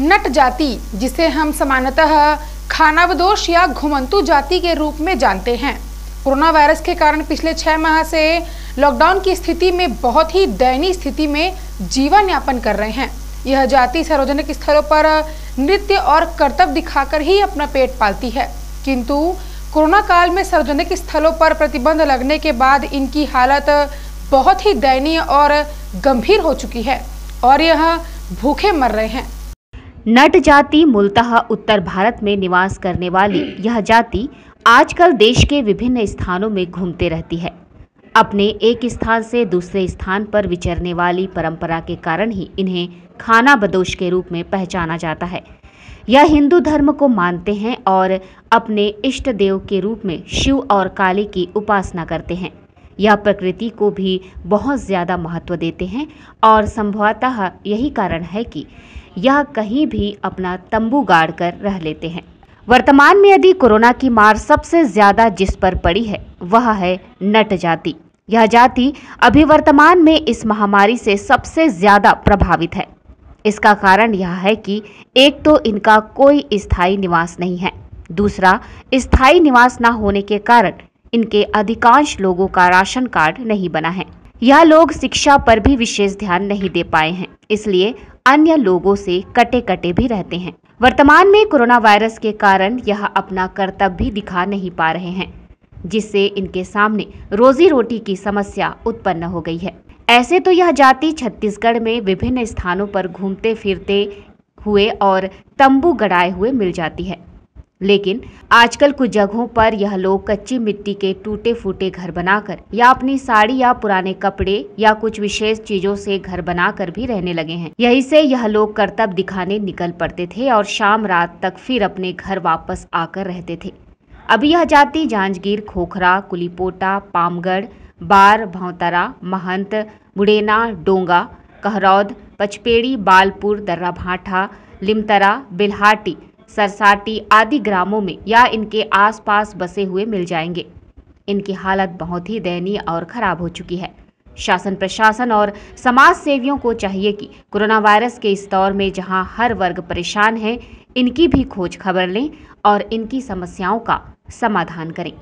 नट जाति, जिसे हम सामान्यतः खानावदोष या घुमंतु जाति के रूप में जानते हैं। कोरोना वायरस के कारण पिछले छः माह से लॉकडाउन की स्थिति में बहुत ही दयनीय स्थिति में जीवन यापन कर रहे हैं। यह जाति सार्वजनिक स्थलों पर नृत्य और कर्तव्य दिखाकर ही अपना पेट पालती है। किंतु कोरोना काल में सार्वजनिक स्थलों पर प्रतिबंध लगने के बाद इनकी हालत बहुत ही दयनीय और गंभीर हो चुकी है और यह भूखे मर रहे हैं। नट जाति मूलतः उत्तर भारत में निवास करने वाली यह जाति आजकल देश के विभिन्न स्थानों में घूमते रहती है। अपने एक स्थान से दूसरे स्थान पर विचरने वाली परंपरा के कारण ही इन्हें खाना बदोश के रूप में पहचाना जाता है। यह हिंदू धर्म को मानते हैं और अपने इष्ट देव के रूप में शिव और काली की उपासना करते हैं। यह प्रकृति को भी बहुत ज़्यादा महत्व देते हैं। और संभवतः यही कारण है कि यह कहीं भी अपना तंबू गाड़ कर रह लेते हैं। वर्तमान में यदि कोरोना की मार सबसे ज़्यादा जिस पर पड़ी है, वह है नट जाति। यह जाति अभी वर्तमान में इस महामारी से सबसे ज़्यादा प्रभावित है। इसका कारण यह है कि एक तो इनका कोई स्थायी निवास नहीं है। दूसरा, स्थायी निवास न होने के कारण इनके अधिकांश लोगों का राशन कार्ड नहीं बना है। यह लोग शिक्षा पर भी विशेष ध्यान नहीं दे पाए हैं, इसलिए अन्य लोगों से कटे कटे भी रहते हैं। वर्तमान में कोरोना वायरस के कारण यह अपना कर्तव्य भी दिखा नहीं पा रहे हैं, जिससे इनके सामने रोजी रोटी की समस्या उत्पन्न हो गई है। ऐसे तो यह जाति छत्तीसगढ़ में विभिन्न स्थानों पर घूमते फिरते हुए और तंबू गड़ाए हुए मिल जाती है। लेकिन आजकल कुछ जगहों पर यह लोग कच्ची मिट्टी के टूटे फूटे घर बनाकर या अपनी साड़ी या पुराने कपड़े या कुछ विशेष चीज़ों से घर बनाकर भी रहने लगे हैं। यही से यह लोग कर्तव्य दिखाने निकल पड़ते थे और शाम रात तक फिर अपने घर वापस आकर रहते थे। अभी यह जाति जांजगीर, खोखरा, कुलीपोटा, पामगढ़, बार, भौतरा, महंत बुड़ेना डोंगा, कहरौद, पचपेड़ी, बालपुर दर्रा भाठा लिमतरा, बिल्हाटी सरसाटी आदि ग्रामों में या इनके आसपास बसे हुए मिल जाएँगे। इनकी हालत बहुत ही दयनीय और खराब हो चुकी है। शासन प्रशासन और समाज सेवियों को चाहिए कि कोरोना वायरस के इस दौर में जहाँ हर वर्ग परेशान है, इनकी भी खोज खबर लें और इनकी समस्याओं का समाधान करें।